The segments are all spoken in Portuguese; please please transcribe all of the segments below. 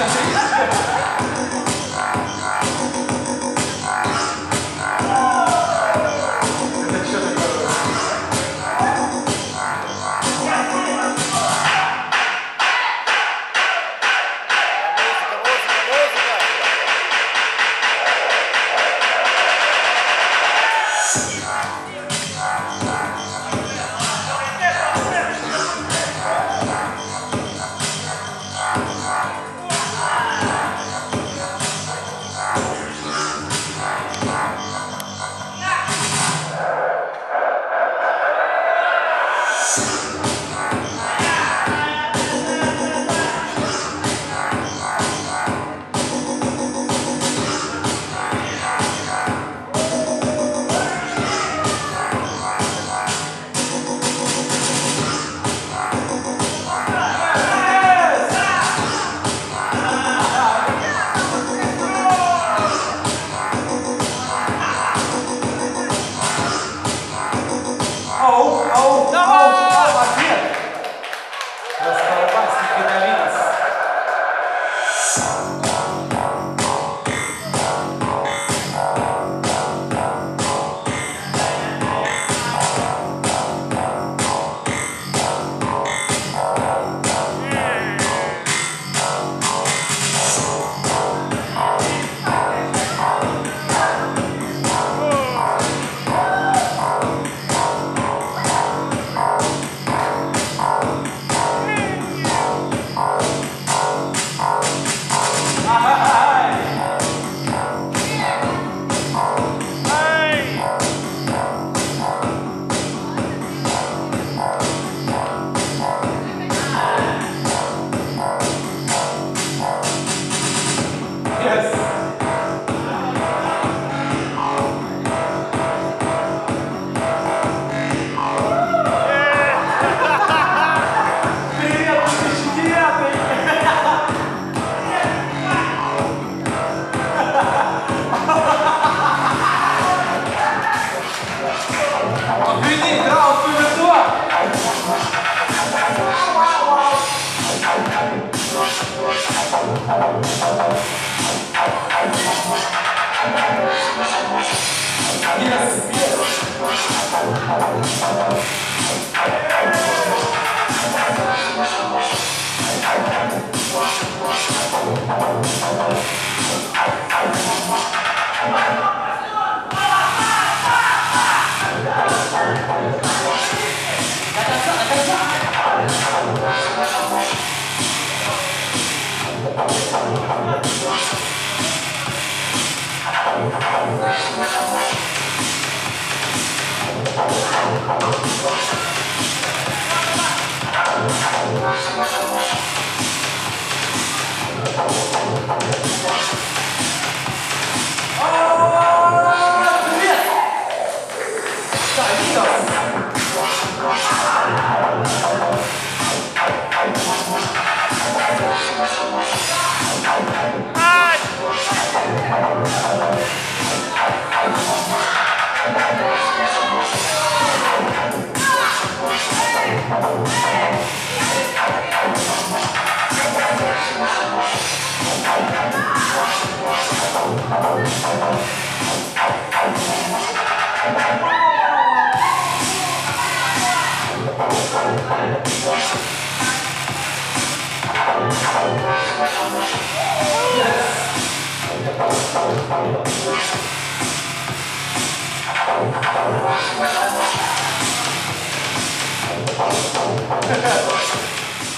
Yeah.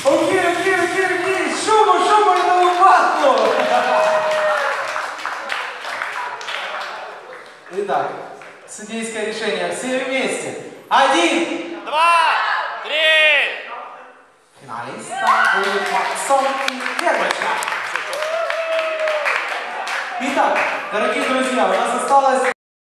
Aqui, aqui, aqui, aqui! Chuva, chuva, irmão então, do mato! Linda! Судейское решение. Все вместе. Один! Два, три. Финалиста будет Максон и Вербочка. Итак, дорогие друзья, у нас осталось